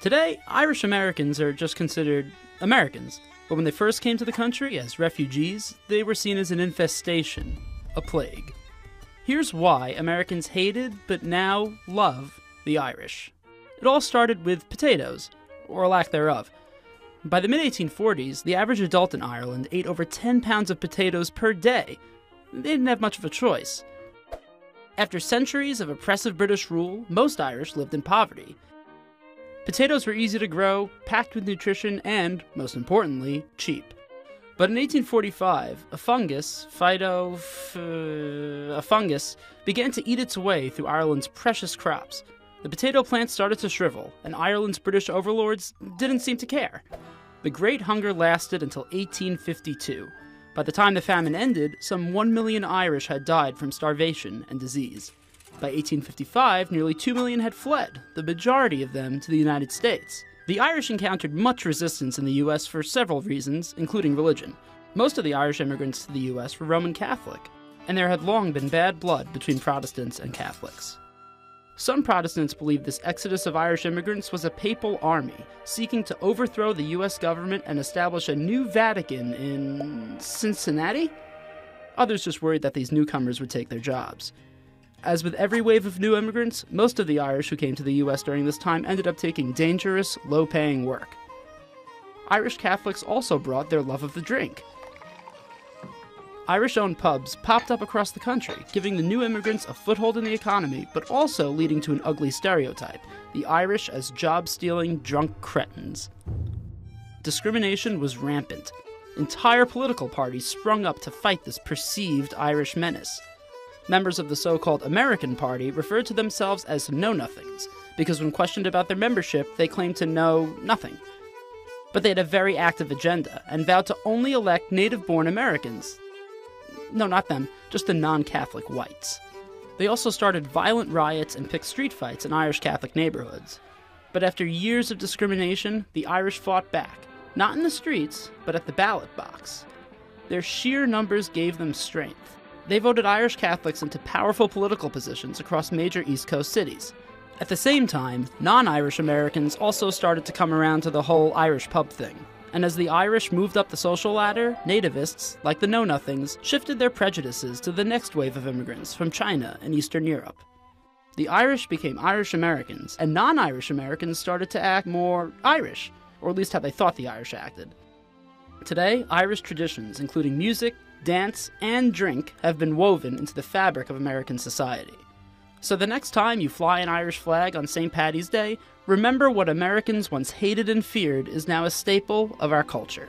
Today, Irish Americans are just considered Americans, but when they first came to the country as refugees, they were seen as an infestation, a plague. Here's why Americans hated, but now love, the Irish. It all started with potatoes, or lack thereof. By the mid 1840s, the average adult in Ireland ate over 10 pounds of potatoes per day. They didn't have much of a choice. After centuries of oppressive British rule, most Irish lived in poverty. Potatoes were easy to grow, packed with nutrition, and, most importantly, cheap. But in 1845, a fungus, Phyto, uh, a fungus, began to eat its way through Ireland's precious crops. The potato plant started to shrivel, and Ireland's British overlords didn't seem to care. The Great Hunger lasted until 1852. By the time the famine ended, some 1 million Irish had died from starvation and disease. By 1855, nearly 2 million had fled, the majority of them to the United States. The Irish encountered much resistance in the U.S. for several reasons, including religion. Most of the Irish immigrants to the U.S. were Roman Catholic, and there had long been bad blood between Protestants and Catholics. Some Protestants believed this exodus of Irish immigrants was a papal army seeking to overthrow the U.S. government and establish a new Vatican in Cincinnati? Others just worried that these newcomers would take their jobs. As with every wave of new immigrants, most of the Irish who came to the US during this time ended up taking dangerous, low paying work. Irish Catholics also brought their love of the drink. Irish owned pubs popped up across the country, giving the new immigrants a foothold in the economy, but also leading to an ugly stereotype the Irish as job stealing, drunk cretins. Discrimination was rampant. Entire political parties sprung up to fight this perceived Irish menace members of the so called American Party referred to themselves as Know Nothings, because when questioned about their membership, they claimed to know nothing. But they had a very active agenda and vowed to only elect native born Americans. No, not them, just the non Catholic whites. They also started violent riots and picked street fights in Irish Catholic neighborhoods. But after years of discrimination, the Irish fought back, not in the streets, but at the ballot box. Their sheer numbers gave them strength. They voted Irish Catholics into powerful political positions across major East Coast cities. At the same time, non Irish Americans also started to come around to the whole Irish pub thing. And as the Irish moved up the social ladder, nativists, like the Know Nothings, shifted their prejudices to the next wave of immigrants from China and Eastern Europe. The Irish became Irish Americans, and non Irish Americans started to act more Irish, or at least how they thought the Irish acted. Today, Irish traditions, including music, dance, and drink have been woven into the fabric of American society. So the next time you fly an Irish flag on St. Patty's Day, remember what Americans once hated and feared is now a staple of our culture.